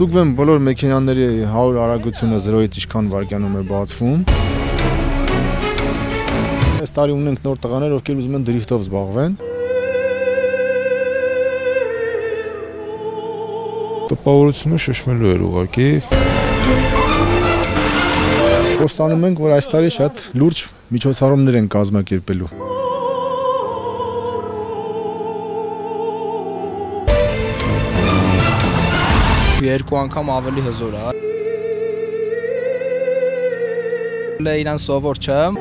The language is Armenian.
Ստուգվեմ բոլոր մեքենաների 100 արագությունը 0-ից ինչքան վարկյանում է բացվում։ Այս տարի ունենք նոր տղաներ, ովքեր ուզում են դրիֆտով զբաղվեն։ Տպավորությունը շշմելու էր ուղակի։ Խոստանում ենք, որ այս տարի շատ լուրջ միջոցառումներ են կազմակերպելու։ երկու անգամ ավելի հզոր է։ Իրան սովոր չեմ։